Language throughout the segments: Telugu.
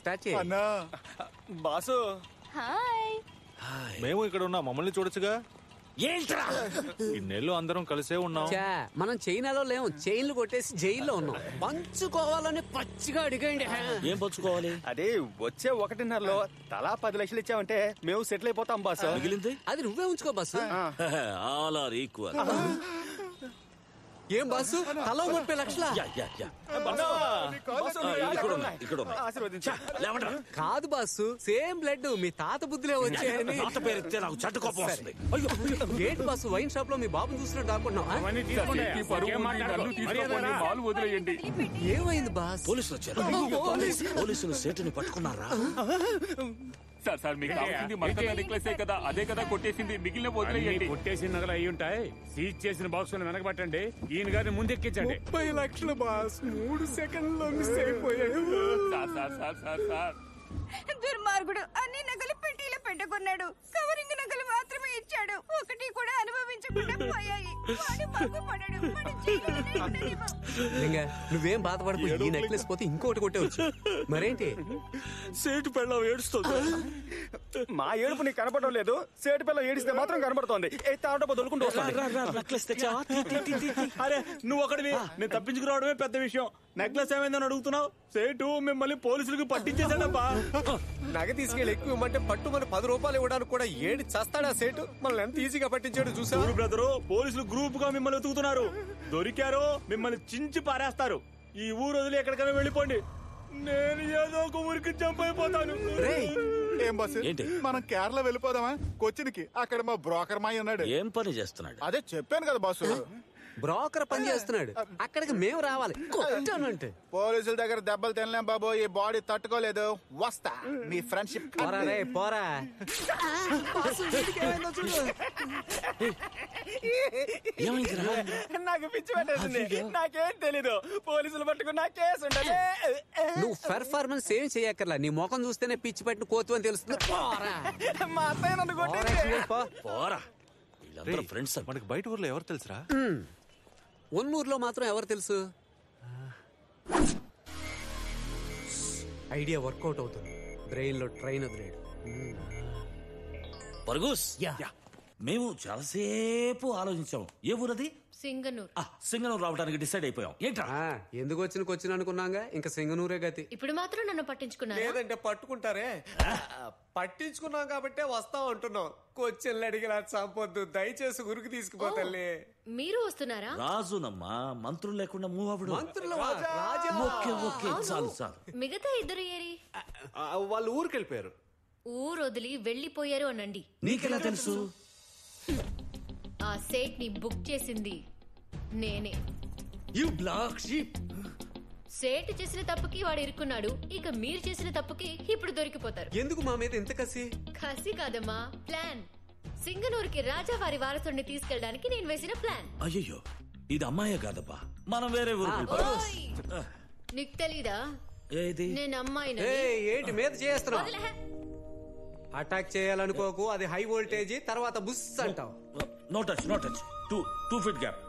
స్టార్ట్ చేయి. అన్నా. బాసు. హాయ్. మేము ఇక్కడ ఉన్నాం మమ్మల్ని చూడొచ్చుగా? ఏంట్రా? ఇన్నేళ్ళు అందరం కలిసే ఉన్నాం. చా మనం చైనాలో లేము చైన్లు కొట్టేసి జైల్లో ఉన్నాం. పంచుకోవాలని పచ్చిగా అడిగండి ఏం పంచుకోవాలి? అదే వచ్చే ఒకటిన్నరలో తలా పది లక్షలు ఇచ్చామంటే మేము సెటిల్ అయిపోతాం బాసు. మిగిలింది? అది నువ్వే ఉంచుకో బస్సు ఆల్ ఆర్ ఈక్వల్. ఏం బస్సు తల ముప్పై లక్షల? బాసు, కాదు బాస్సు సేమ్ బ్లడ్ మీ తాత బుద్ధిలే వచ్చాయని. గేట్ బాసు వైన్ షాప్లో మీ బాబుని చూసినట్టు వదిలేయండి. ఏమైంది బాస్? పోలీసులు వచ్చారు. పోలీసులు సేటుని పట్టుకున్నారా? సార్ సార్ మీకు కావాల్సింది మరకత నెక్లెస్ కదా. అదే కదా కొట్టేసింది. మిగిలిన వదిలేయండి. కొట్టేసిన నగలు అయి ఉంటాయి. సీజ్ చేసిన బాక్స్ వెనకబట్టండి. ఈయన గారిని ముందెక్కించండి. ముప్పై లక్షల బాస్. మూడు సెకండ్లో మిస్ అయిపోయాడు. Sir sir sir sir sir. దుర్మార్గుడు అన్ని నగలు పెట్టీలో పెట్టుకున్నాడు కవరింగ్ నగలు మాత్రమే ఇచ్చాడు. ఒకటి కూడా అనుభవించకుండా పోయాయి. వాడు బాగుపడాడు వాడు జైలులోనే ఉండనివ్వు. ఇంకా నువ్వేం బాధపడకు. ఈ నెక్లెస్ పోతే ఇంకోటి కొట్టేవచ్చు మరేంటి? సేటు పెళ్ళం ఏడుస్తుంది. మా ఏడుపు నీకు కనపడడం లేదు. సేటు పిల్ల ఏడిస్తే మాత్రం కనపడుతోంది. ఏ తాట దొరుకుంటూ వస్తుంది. నెక్లెస్. అరే నువ్వు ఒకటివి. నేను తప్పించుకురావడమే పెద్ద విషయం. నెక్లెస్ ఏమైందని అడుగుతున్నావు? సేటు మిమ్మల్ని పోలీసులకు పట్టించేశాడబ్బా. నగ తీసుకెళ్ళి ఎక్కువ ఇమ్మంటే పట్టు మన పది రూపాయలు ఇవ్వడానికి కూడా ఏడు చస్తాడా సేటు? మనల్ని ఎంత ఈజీగా పట్టించాడు చూసా? చూడు బ్రదరు పోలీసులు గ్రూప్గా మిమ్మల్ని వెతుకుతున్నారు. దొరికారు మిమ్మల్ని చించి పారేస్తారు. ఈ ఊరు వదిలి ఎక్కడికైనా వెళ్ళిపోండి. నేను ఏదో ఒక ఊరికి జంప్ అయిపోతాను. ఏం బస్ ఏంటి? మనం కేరళ వెళ్ళిపోదామా? కొచ్చిన్కి. అక్కడ మా బ్రోకర్ మాయ ఉన్నాడు. ఏం పని చేస్తున్నాడు? అదే చెప్పాను కదా బాసు బ్రోకర్ పని చేస్తున్నాడు. అక్కడికి మేము రావాలి. కొట్టానంటే. పోలీసుల దగ్గర దెబ్బలు తినలేం బాబు ఈ బాడీ తట్టుకోలేదు. వస్తా. మీ ఫ్రెండ్షిప్ పోరా రే పోరా. నాకు పిచ్చి పెట్టేసింది. నాకేం తెలీదు. పోలీసులు పట్టుకున్న కేసు ఉండదు. నువ్వు పెర్ఫార్మెన్స్ ఏం చేయక్కర్లా. నీ ముఖం చూస్తేనే పిచ్చి పట్టిన కోతు అని తెలుస్తుంది. పోరా. మా అత్తయ్య నన్ను పో. పోరా. వీళ్ళందరూ ఫ్రెండ్స్ మనకి బయట ఊర్లో ఎవరు తెలుసురా? ఒన్నూరులో మాత్రం ఎవరు తెలుసు? ఐడియా వర్కౌట్ అవుతుంది. బ్రెయిన్లో ట్రైన్ వదిలేడు. పర్గూస్. మేము చాలాసేపు ఆలోచించాం. ఏ ఊరది? సింగనూర్. ఆ, సింగనూరు రావడానికి డిసైడ్ అయిపోయాం. ఏంట్రా? ఆ, ఎందుకు వచ్చిన కొచ్చిన అనుకున్నాగా? ఇంకా సింగనూరే గతి. ఇప్పుడు మాత్రం నన్ను పట్టించుకున్నారా? లేదంటే పట్టుకుంటారే? పట్టించుకున్నాం కాబట్టే వస్తాం అంటున్నాం. కొచ్చిన్లు అడిగిలా చంపొద్దు. దయచేసి గురికి తీసుకుపోతల్లి మీరు వస్తున్నారా? రాజునమ్మా మంత్రులు లేకుండా మూవ్ అవ్వడు. మంత్రులు రాజా! ఓకే ఓకే చాలు చాలు. మిగతా ఇద్దరు ఏరి? వాళ్ళు ఊరికి వెళ్ళిపోయారు ఊరు వదిలి వెళ్ళిపోయారు అనండి. నీకెలా తెలుసు? ఆ సేట్ని బుక్ చేసింది నేనే. You black sheep. సేట్ చేసిన తప్పుకి వాడు ఇరుక్కున్నాడు. ఇక మీరు చేసిన తప్పుకి ఇప్పుడు దొరికిపోతారు. ఎందుకు మా మీద ఇంత కసి? కసి కాదమ్మా ప్లాన్. సింగనూరుకి రాజా వారి వారసుడిని తీసుకెళ్ళడానికి నేను వేసిన ప్లాన్. అయ్యయ్యో ఇది అమ్మాయే కాదబ్బా. మనం వేరే ఊరు ఓయ్! నీకు తెలీదా? ఏది? నేను అమ్మాయిని ఏయ్, ఏంటి మీద చేస్తున్నావు? వదిలే. అటాక్ చేయాలనుకోకు అది హై వోల్టేజ్ తర్వాత బుస్ అంటావు. No touch no touch two two feet gap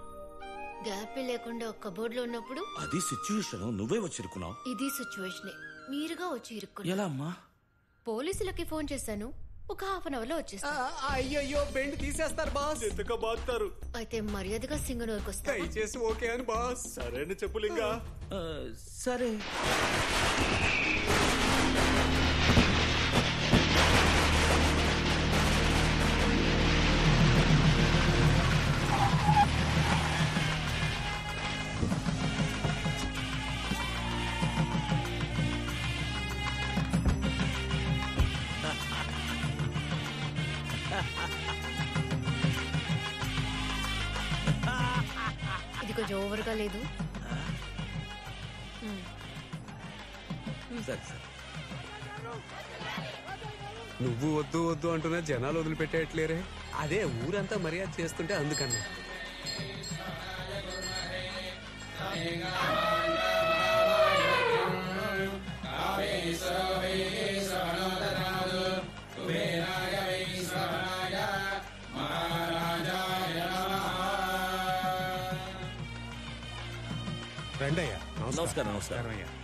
gap లేకుండా ఒక్క బోర్డులో ఉన్నప్పుడు? అది సిచ్యువేషన్ నువ్వే వచ్చిరుకున్నావు ఇది సిచ్యువేషన్ మీరుగా వచ్చి ఇరుక్కున్నారు. ఎలా అమ్మా? పోలీసులకి ఫోన్ చేశాను. ఒక హాఫ్ అన్ అవర్లో వచ్చేస్తా అయ్యయ్యో బెండ్ తీసేస్తారు బాస్. ఎందుకు బాగుతారు అయితే మర్యాదగా సింగనూరుకి వస్తా దయచేసి ఓకే అని బాస్. సరైన చెప్పులింగా ఆ, సరే. సరే సరే. నువ్వు వద్దు వద్దు అంటున్నా జనాలు వదిలిపెట్టేయట్లేరే? అదే ఊరంతా మర్యాద చేస్తుంటే అందుకన్నా. రండయ్యా. నమస్కారం నమస్కారం.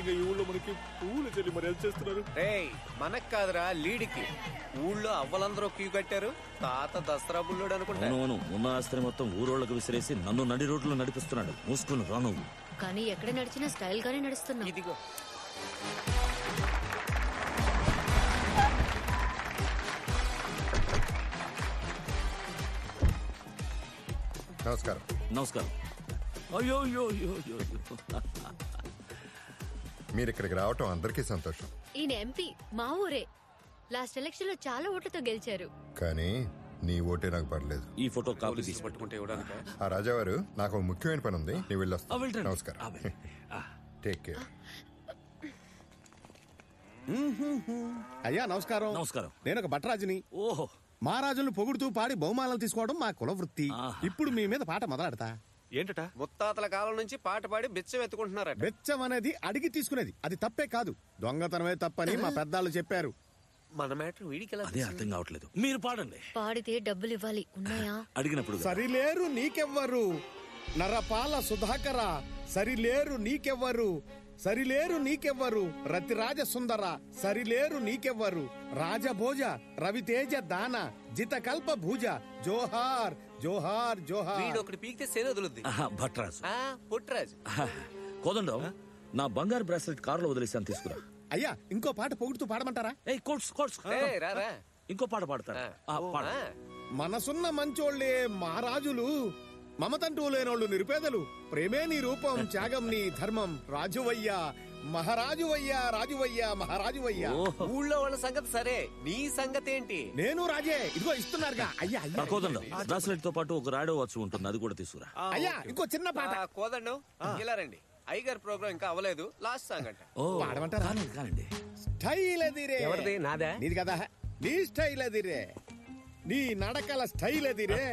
ఈ ఊళ్ళో మనకి పూలు చెల్లి మరి ఎంత చేస్తున్నారు. రేయ్ మనకు కాదురా లీడికి. ఊళ్ళో అవ్వలందరూ క్యూ కట్టారు. తాత దసరా బుల్లుడు అనుకుంటా. అవును అవును. ఉన్న ఆస్తిని మొత్తం ఊరోళ్ళకి విసిరేసి నన్ను నడి రోడ్లో నడిపిస్తున్నాడు. మూసుకుని రా నువ్వు. కానీ ఎక్కడ నడిచినా స్టైల్ గానే నడుస్తున్నా ఇదిగో. నమస్కారం. నమస్కారం. అయ్యో అయ్యో అయ్యో అయ్యో. మీరు ఇక్కడికి రావటం అందరికీ సంతోషం. ఈయన ఎంపీ మా ఊరే. లాస్ట్ ఎలక్షన్లో చాలా ఓట్లతో గెలిచారు. కానీ నీ ఓటే నాకు పడలేదు. ఈ ఫోటో కాపీ తీసి పట్టుకుంటే ఇవ్వడానికి? ఆ రాజావారు నాకు ఒక ముఖ్యమైన పని ఉంది. నీ వెళ్ళొస్తా. నమస్కారం. టేక్ కేర్ అయ్యా నమస్కారం. నమస్కారం. నేను ఒక భట్రాజుని. ఓహో. మహారాజులను పొగుడుతూ పాడి బహుమానాలు తీసుకోవడం మా కుల వృత్తి. ఇప్పుడు మీ మీద పాట మొదలెడతా. ఏంటట? ముత్తాతల కాలం నుంచి పాట పాడి బిచ్చం ఎత్తుకుంటున్నారట. బెచ్చం అనేది అడిగి తీసుకునేది. అది తప్పే కాదు. దొంగతనమే తప్పని మా పెద్దాళ్ళు చెప్పారు. మన మ్యాటర్ వీడికి ఎలా అదే అర్థం కావట్లేదు. మీరు పాడండి. పాడితే డబ్బులు ఇవ్వాలి ఉన్నాయా? అడిగినప్పుడు సరిలేరు నీకెవ్వరు. నరపాల సుధాకర సరిలేరు నీకెవ్వరు. సరిలేరు నీకెవ్వరు. రతిరాజ సుందర సరిలేరు నీకెవ్వరు. రాజభోజ రవితేజ దాన జితకల్ప భూజ జోహార్ జోహార్ జోహార్. వీడు ఒకటి పీకితే సేన వదులుద్ది. ఆహా, భట్రాజు. ఆ, పుట్రాజ్. కోదండం నా బంగారు బ్రాస్లెట్ కారులో వదిలేసాను తీసుకురా. అయ్యా ఇంకో పాట పొగుడుతూ పాడమంటారా? ఏయ్ కోట్స్ కోట్స్ ఏయ్, రారా ఇంకో పాట పాడతారా ఆ, పాడు. ఆ, మనసున్న మంచోళ్ళే మహారాజులు మమతంటూ లేనోళ్ళు నిరుపేదలు. ప్రేమే నీ రూపం త్యాగం నీ ధర్మం రాజువయ్యా మహారాజువయ్యా రాజువయ్యా మహారాజువయ్యా. ఓహో. ఊళ్ళో వాళ్ళ సంగతి సరే. నీ సంగతి ఏంటి నేను రాజే. ఇదిగో ఇస్తున్నారుగా. అయ్యా ఆ, అయ్యా కోదండం. బ్రాస్లెట్తో పాటు ఒక రాడో వచ్చు ఉంటుంది. అది కూడా తీసుకురా. అయ్యా ఇంకో చిన్న పాట. ఆ, కోదండం ఇలా రండి. అయ్యగారి ప్రోగ్రామ్ ఇంకా అవ్వలేదు. లాస్ట్ సాంగ్ అంట. ఓ పాడమంటారా? కానండి, కానండి. స్టైల్ ఎదిరే. ఎవరిది? నాదా? నీది కదా. నీ స్టైల్ ఎదిరే. నీ నడకల స్టైల్ ఎదిరే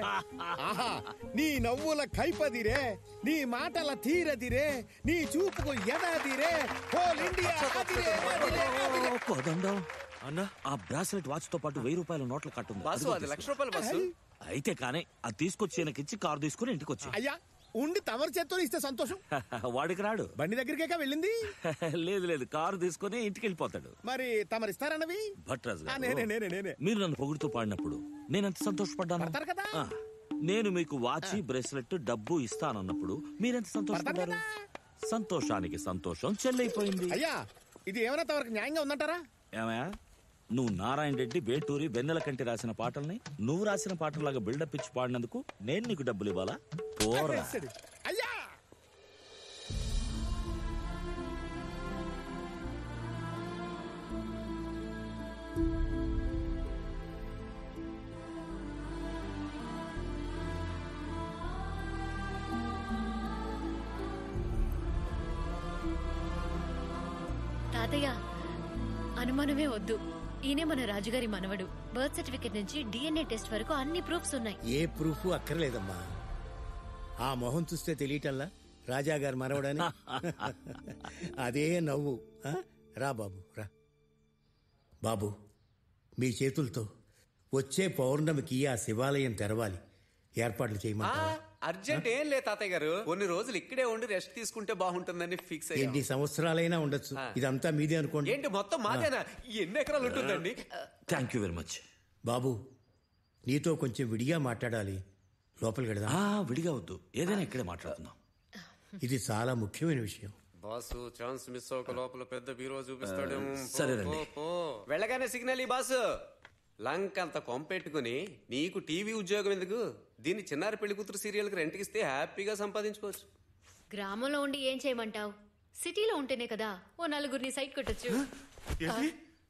ఆహా నీ నవ్వుల కైపదిరే. నీ మాటల తీరదిరే. నీ చూపుకు ఎదదిరే. హోల్ ఇండియా అదిరే, అదిరే, అదిరే. కోదండం అన్నా ఆ బ్రాస్లెట్ వాచ్తో పాటు వెయ్యి రూపాయల నోట్ల కట్టుంది. బస్సు అదిగో అది లక్ష. రూపాయల బస్సు అయితే కానీ అది తీసుకొచ్చి ఈయనకిచ్చి కారు తీసుకుని ఇంటికి వచ్చి అయ్యా ఉండి తమరి చేత్తో ఇస్తే సంతోషం. వాడికి రాడు. బండి దగ్గరికేగా వెళ్ళింది? లేదు లేదు. కారు తీసుకుని ఇంటికి వెళ్ళిపోతాడు మరి భట్రాజు నేనే నేనే నేనే. మీరు నన్ను పొగుడుతూ పాడినప్పుడు నేను ఎంత సంతోషపడ్డాను? కదా. నేను మీకు వాచి బ్రేస్లెట్ డబ్బు ఇస్తానన్నప్పుడు మీరెంత సంతోషపడ్డారు? సంతోషానికి సంతోషం చెల్లైపోయింది. అయ్యా ఇది ఏమైనా తమరికి న్యాయంగా ఉందంటారా? ఏమయ్యా నువ్వు నారాయణ రెడ్డి వేటూరి వెన్నెల కంటి రాసిన పాటల్ని నువ్వు రాసిన పాటలాగా బిల్డప్ ఇచ్చి పాడినందుకు నేను నీకు డబ్బులు ఇవ్వాలా? పోరా అయ్యా తాతయ్య అనుమానమే వద్దు. ఈయనే మన రాజుగారి మనవడు. బర్త్ సర్టిఫికెట్ నుంచి డిఎన్ఏ టెస్ట్ వరకు అన్ని ప్రూఫ్స్ ఉన్నాయి. ఏ ప్రూఫ్ అక్కర్లేదమ్మా. ఆ మొహం చూస్తే తెలియటల్లా రాజాగారు మనవడని అదే నవ్వు. ఆ? రా బాబు రా. బాబు మీ చేతులతో వచ్చే పౌర్ణమికి ఆ శివాలయం తెరవాలి. ఏర్పాట్లు ఆ, చేయమంటారా అర్జెంట్ ఏం లే తాతయ్య గారు. కొన్ని రోజులు ఇక్కడే ఉండి రెస్ట్ తీసుకుంటే బాగుంటుందని ఫిక్స్ ఎన్ని సంవత్సరాలైనా ఉండొచ్చు. ఇదంతా మీదే అనుకోండి. ఏంటి మొత్తం మాదేనా? ఎన్ని ఎకరాలు ఉంటుందండి? Thank you very much. బాబు నీతో కొంచెం విడిగా మాట్లాడాలి. లోపలికి వెళదాం. ఆ విడిగా వద్దు. ఏదైనా ఇక్కడే మాట్లాడుకుందాం. ఇది చాలా ముఖ్యమైన విషయం. బాసు ఛాన్స్ మిస్ అవ్వక లోపల పెద్ద బీరో చూపిస్తాడేమో. సరేనండి. పో, పో. వెళ్ళగానే సిగ్నల్ ఈ బాసు. లంక్ అంత కొంపెట్టుకుని నీకు టీవీ ఉద్యోగం ఎందుకు? దీన్ని చిన్నారి పెళ్ళి కూతురు సీరియల్కి రెంట్కి ఇస్తే హ్యాపీగా సంపాదించుకోవచ్చు. గ్రామంలో ఉండి ఏం చేయమంటావు? సిటీలో ఉంటేనే కదా ఓ నలుగురిని సైట్ కొట్టొచ్చు.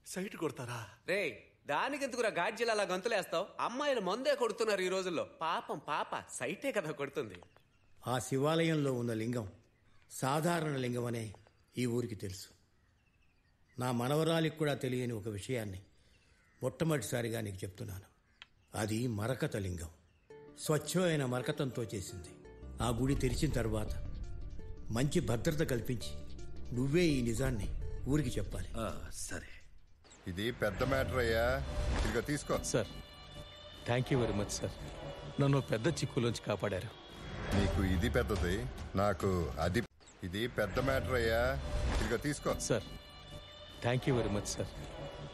సైట్ కొడతారా? రే దానికి ఎందుకురా గాడ్జిల్ అలా గంతులేస్తావు? అమ్మాయిలు మందే కొడుతున్నారు ఈ రోజుల్లో. పాపం పాప సైటే కదా కొడుతుంది. ఆ శివాలయంలో ఉన్న లింగం సాధారణ లింగం అనే ఈ ఊరికి తెలుసు. నా మనవరాలికి కూడా తెలియని ఒక విషయాన్ని మొట్టమొదటిసారిగా నీకు చెప్తున్నాను. అది మరకత లింగం. స్వచ్ఛమైన మరకతంతో చేసింది. ఆ గుడి తెరిచిన తర్వాత మంచి భద్రత కల్పించి నువ్వే ఈ నిజాన్ని ఊరికి చెప్పాలి. ఆ, సరే. ఇది పెద్ద మ్యాటర్ అయ్యా. ఇదిగో తీసుకో. Sir thank you very much sir. నన్ను పెద్ద చిక్కులోంచి కాపాడారు. నీకు ఇది పెద్దది నాకు అది ఇది పెద్ద మ్యాటర్ అయ్యా. ఇదిగో తీసుకో. Sir thank you very much sir.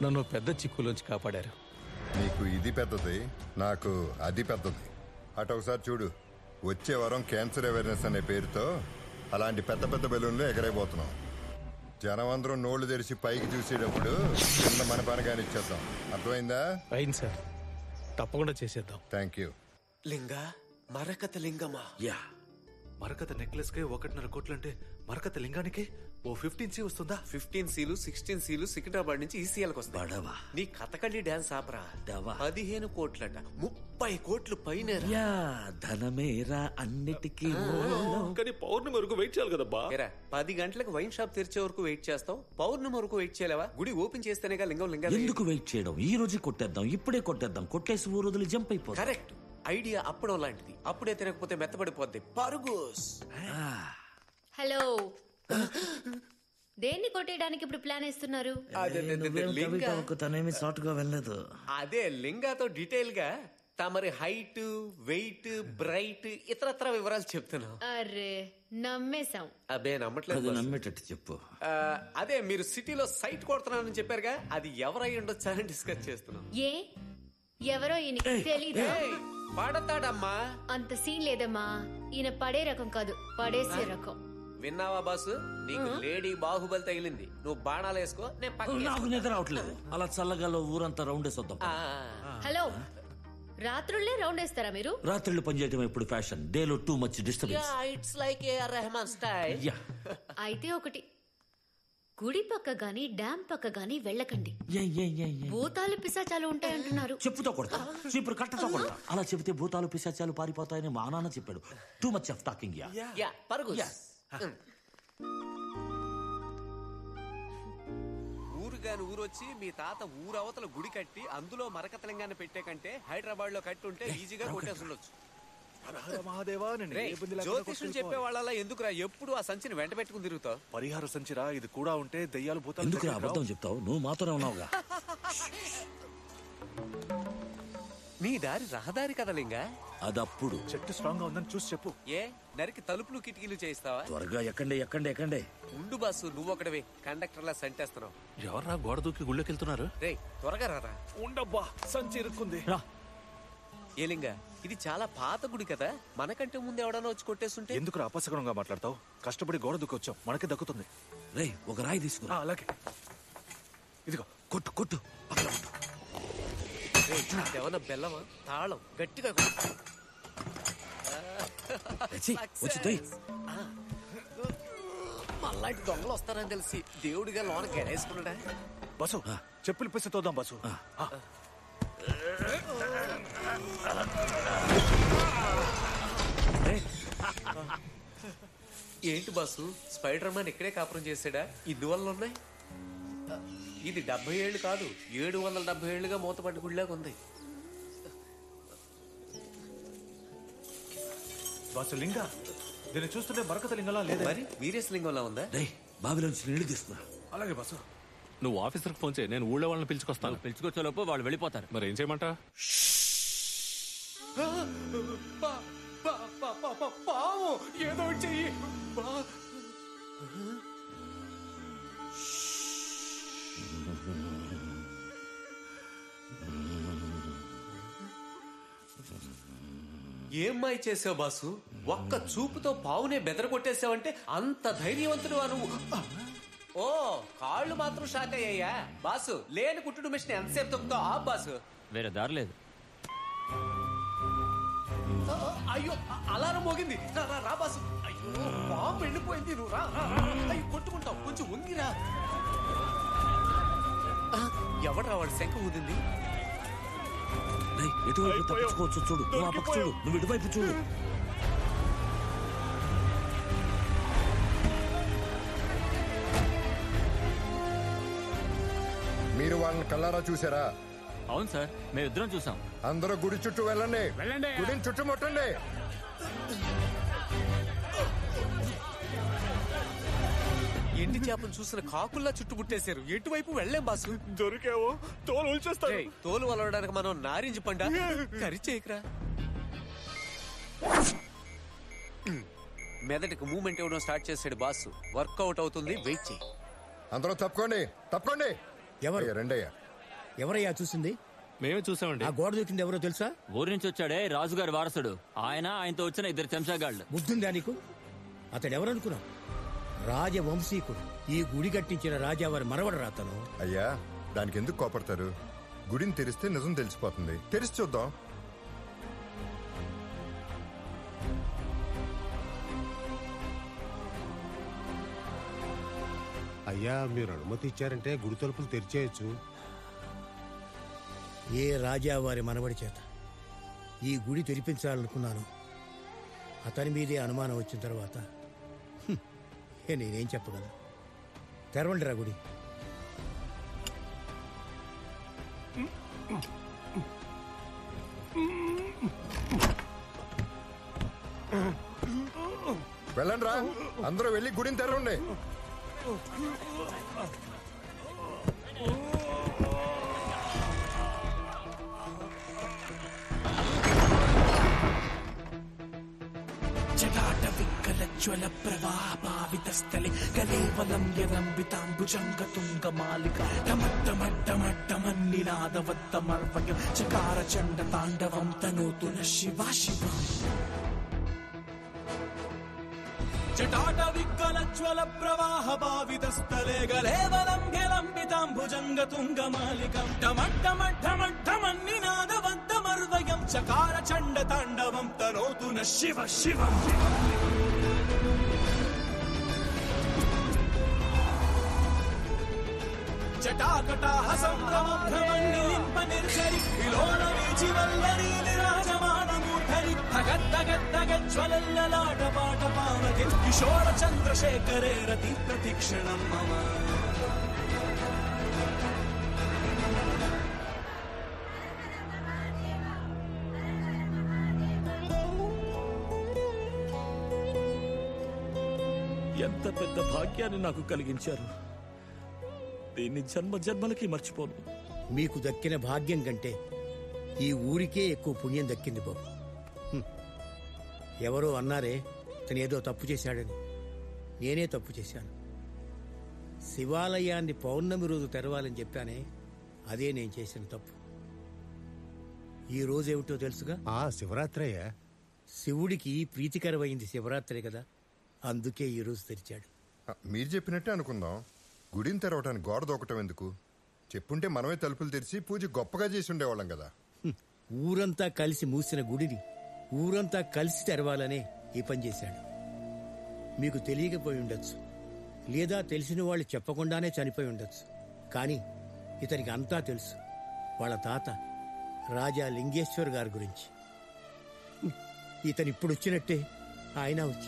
నన్ను పెద్ద చిక్కులోంచి కాపాడారు. నీకు ఇది పెద్దది నాకు అది పెద్దది. అటు ఒకసారి చూడు. వచ్చే వారం క్యాన్సర్ అవేర్నెస్ అనే పేరుతో అలాంటి పెద్ద పెద్ద బెలూన్లు ఎగరైపోతున్నాం జనం అందరం నోళ్ళు తెరిచి పైకి చూసేటప్పుడు కింద మన పని కానిచ్చేద్దాం అర్థమైందా? అయింది సార్. తప్పకుండా చేసేద్దాం. Thank you. లింగ మరకత లింగమా? యా. మరకత నెక్లెస్కి ఒకటిన్నర కోట్లు అంటే మరకత లింగానికి ఓ ఫిఫ్టీన్ సి వస్తుందా? ఫిఫ్టీన్ సీలు సిక్స్టీన్ సీలు సికింద్రాబాద్ నుంచి ఈసీఎల్కి వస్తాయి. బడవా. నీ కథకళి డాన్స్ ఆపరా. దవా. పదిహేను కోట్లట. ముప్పై కోట్లు పైన యా ధనమేరా అన్నిటికీ మూలం. కానీ పౌర్ణమి వరకు వెయిట్ చేయాలి కదబ్బా. ఏరా పది గంటలకు వైన్ షాప్ తెరిచే వరకు వెయిట్ చేస్తావు? పౌర్ణమి వరకు వెయిట్ చేయలేవా? గుడి ఓపెన్ చేస్తేనేగా లింగం లింగం ఎందుకు వెయిట్ చేయడం? ఈ రోజు కొట్టేద్దాం ఇప్పుడే కొట్టేద్దాం. కొట్టేసి ఊరు వదిలి జంప్ అయిపోతాం కరెక్ట్. ఐడియా అప్పడం లాంటిది. అప్పుడే తినకపోతే మెత్తబడిపోద్ది. పరుగుస్. హలో. దేన్ని కొట్టేయడానికి ఇప్పుడు ప్లాన్ వేస్తున్నారు? అదే, అదే, అదే, నువ్వేం లింగ. కవిత ఒక్క తనేమి షార్ట్గా వెళ్ళలేదు అదే లింగాతో డీటెయిల్గా తమరి హైట్ వెయిట్ బ్రైట్ ఇతరత్ర వివరాలు చెప్తున్నాం. అరే నమ్మేశాం. అబ్బే నమ్మట్లేదు అది boss. నమ్మేటట్టు చెప్పు. ఆ, అదే మీరు సిటీలో సైట్ కొడుతున్నానని చెప్పారుగా అది ఎవరై ఉండొచ్చా అని డిస్కస్ చేస్తున్నాం. ఏ? ఎవరో ఈయనకి తెలీదా? పడతాడమ్మా. అంత సీన్ లేదమ్మా. ఈయన పడే రకం కాదు పడేసే రకం. విన్నావా బాసు? నీకు లేడీ బాహుబలి తగిలింది. నువ్వు బాణాలు వేసుకో నేను పక్కన నాకు నిద్ర రావట్లేదు. అలా చల్లగాలో ఊరంతా రౌండ్ వేసొద్దాం. హలో రాత్రుళ్ళే రౌండ్ వేస్తారా మీరు? రాత్రిళ్ళు పనిచేయటం ఇప్పుడు ఫ్యాషన్ డేలో too much disturbance it's like A Rahman style yeah అయితే ఒకటి. గుడి పక్క గాని డ్యామ్ పక్క గాని వెళ్ళకండి. భూతాలు పిశాచాలు ఉంటాయంటున్నారు. చెప్పుతో కొడతా. చీపురు కట్టతో కొడతా. అలా చెబితే భూతాలు పిశాచాలు పారిపోతాయని మా నాన్న చెప్పాడు. Too much of talking yeah yeah పరుగు. ఊరు గాని ఊరొచ్చి మీ తాత ఊరు అవతల గుడి కట్టి అందులో మరకతలింగాన్ని పెట్టే కంటే హైదరాబాద్లో కట్టి ఉంటే ఈజీగా కొట్టేసుండొచ్చు మహాదేవా జ్యోతిష్యం. చెప్పే వాళ్ళ ఎందుకురా ఎప్పుడు ఆ సంచిని వెంట పెట్టుకుని తిరుగుతావు? పరిహార సంచిరా ఇది కూడా ఉంటే దయ్యాలు భూతాలు ఎందుకు దగ్గరికి అబద్ధం. చెప్తావు? నువ్వు మాతోనే ఉన్నావుగా. నీ దారి రహదారి కదా లింగా? అదప్పుడు. చెట్టు స్ట్రాంగ్గా ఉందని చూసి చెప్పు. ఏ? నరికి తలుపులు కిటికీలు చేయిస్తావా? త్వరగా ఎక్కండి ఎక్కండి ఎక్కండి. ఉండు బాసు నువ్వు ఒకటివే కండక్టర్ లా సంటేస్తున్నావు. ఎవర్రా గోడ దూకి గుళ్ళోకి వెళ్తున్నారు? రే త్వరగా రారా. ఉండబ్బా సంచి ఇరుక్కుంది. ఏ లింగా? ఇది చాలా పాత గుడి కదా? మనకంటే ముందు ఎవడన్నా వచ్చి కొట్టేస్తుంటే? ఎందుకు అపశకరంగా మాట్లాడతావు? కష్టపడి గోడ దూకి వచ్చావు మనకి దక్కుతుంది. రే ఒక రాయి తీసుకురా. ఆ, అలాగే. ఇదిగో కొట్టు కొట్టు. పక్కన కొట్టు. ఏమన్నా బెల్లమా? తాళం. గట్టిగా కొట్టు. ఛీ, వచ్చి తొయ్. మళ్ళాంటి దొంగలు వస్తారని తెలిసి దేవుడిగా లోన గెరేసుకున్నాడా బసు చెప్పులు పిసి తోద్దాం బసు. ఆ, ఏంటి బాసు? స్పైడర్ మ్యాన్ ఇక్కడే కాపురం చేశాడా? ఇందువల్ల ఉన్నాయి ఇది డెబ్బై ఏళ్ళు కాదు ఏడు వందల డెబ్బై ఏళ్ళుగా మూతపడ్డ గుడిలాగా ఉంది. బసు లింగ దీన్ని చూస్తుంటే మరకత లింగలా లేదా? మరి వీరేశలింగంలా ఉందా? రే బావిలోంచి నీళ్ళు తీసుకురా. అలాగే బసు. నువ్వు ఆఫీసర్కి ఫోన్ చేయి నేను ఊళ్ళో వాళ్ళని పిలుచుకొస్తాను. పిలుచుకొచ్చే లోపు వాళ్ళు వెళ్ళిపోతారు. మరి ఏం చేయమంటా పావు ఏదో చెయ్యి. బా- ఏం చేసావు బాసు? ఒక్క చూపుతో పావునే బెదరగొట్టేసావంటే అంత ధైర్యవంతుడు నువ్వు? ఓ కాళ్ళు మాత్రం షాక్ అయ్యాయా బాసు లేని కుట్టుడు మిషన్ ఎంతసేపు తొక్కుతావు? ఆ బాసు. వేరే దారి లేదు. అయ్యో అలారం మోగింది. రా రా, రా బాసు. అయ్యో పాము వెళ్ళిపోయింది. నువ్వు రా రా, రా. అయ్యో కొట్టుకుంటావు. కొంచెం ఉంగిరా ఎవడు వాడు? శంఖ ఊదింది. రేయ్, ఎటువైపు తప్పించుకోవచ్చు? చూడు. నువ్వు ఆ పక్క చూడు. నువ్వు ఇటువైపు చూడు. మీరు వాళ్ళని కల్లారా చూసారా అవును సార్ మేము ఇద్దరం చూసాం. అందరూ గుడి చుట్టూ వెళ్ళండి. వెళ్ళండి. గుడిని చుట్టుముట్టండి. ఎండి చేపను చూసిన కాకుల్లా చుట్టుముట్టేశారు. ఎటువైపు వెళ్ళేం బాసు. దొరికావో? తోలు ఉంచేస్తాను తోలు వలవడానికి మనం నారింజ పండ? కరి చేయకురా. మెదటికి మూమెంట్ ఇవ్వడం స్టార్ట్ చేసాడు బాస్. వర్కౌట్ అవుతుంది. వెయిట్ చేయి. అందరూ తప్పుకోండి. తప్పుకోండి. ఎవరు? రెండయ్యా. ఎవరయ్యా చూసింది? మేమే చూసామండి. ఆ గోడ దూకింది ఎవరో తెలుసా? ఊరి నుంచి వచ్చాడే రాజుగారి వారసుడు. ఆయన ఆయనతో వచ్చిన ఇద్దరు చెంచాగాళ్ళు. బుద్ధుందా నీకు? అతడు ఎవరనుకున్నావు రాజవంశీకుడు. ఈ గుడి కట్టించిన రాజావారి మనవడు రాతను అయ్యా దానికి ఎందుకు కోపడతారు? గుడిని తెరిస్తే నిజం తెలిసిపోతుంది. తెరిచి చూద్దాం. అయ్యా మీరు అనుమతి ఇచ్చారంటే గుడి తలుపులు తెరిచేయచ్చు. ఏ రాజావారి మనవడి చేత? ఈ గుడి తెరిపించాలనుకున్నాను. అతని మీదే అనుమానం వచ్చిన తర్వాత ఏ నేనేం చెప్పగలను? తెరవండి రా గుడి. వెళ్ళండి రా. అందరూ వెళ్ళి గుడిని తెరవండి. జటాటవిక్కలజ్వల ప్రవాహపావితస్థలే కలేవలం యదంబితాంబుజంగతుంగమాలిక టమట్టమట్టమట్టమన్నినాదవత్తమర్వయం చకార చండ తాండవం తనోతు న శివా శివ. జటాటవిక్కలజ్వల ప్రవాహ భావితస్థలే గలేవలం యలంబితాంబుజంగతుంగమాలికం టమట్టమట్టమట్టమన్నినాదవత్తమర్వయం చకార చండ తాండవం తనోతు శివ శివ శివం. जटाकटाः सौकाभ्रमण्योणीजिवल्लीराजमानमूधरि भगद्दगद्दगज्ज्वलल्ललाटपाटपाम किशोरचन्द्रशेखरे रति प्रतिक्षणम् मम। ఎంత పెద్ద భాగ్యాన్ని నాకు కలిగించారు. దీన్ని జన్మ జన్మలకి మర్చిపోను. మీకు దక్కిన భాగ్యం కంటే ఈ ఊరికే ఎక్కువ పుణ్యం దక్కింది బాబు. హ్మ్. ఎవరో అన్నారే తను ఏదో తప్పు చేశాడని. నేనే తప్పు చేశాను. శివాలయాన్ని పౌర్ణమి రోజు తెరవాలని చెప్పానే అదే నేను చేసిన తప్పు. ఈ రోజు ఏమిటో తెలుసుగా? ఆ శివరాత్రయ్యా. శివుడికి ప్రీతికరమైంది శివరాత్రి కదా. అందుకే ఈ రోజు తెరిచాడు. మీరు చెప్పినట్టే అనుకుందాం. గుడిని తెరవటానికి గోడ దూకటం ఎందుకు? చెప్పుంటే మనమే తలుపులు తెరిచి పూజ గొప్పగా చేసి ఉండేవాళ్ళం కదా. ఊరంతా కలిసి మూసిన గుడిని ఊరంతా కలిసి తెరవాలనే ఈ పని చేశాడు. మీకు తెలియకపోయి ఉండొచ్చు. లేదా తెలిసిన వాళ్ళు చెప్పకుండానే చనిపోయి ఉండొచ్చు. కానీ ఇతనికి అంతా తెలుసు. వాళ్ళ తాత రాజా లింగేశ్వర్ గారి గురించి. ఇతను ఇప్పుడు వచ్చినట్టే ఆయన వచ్చి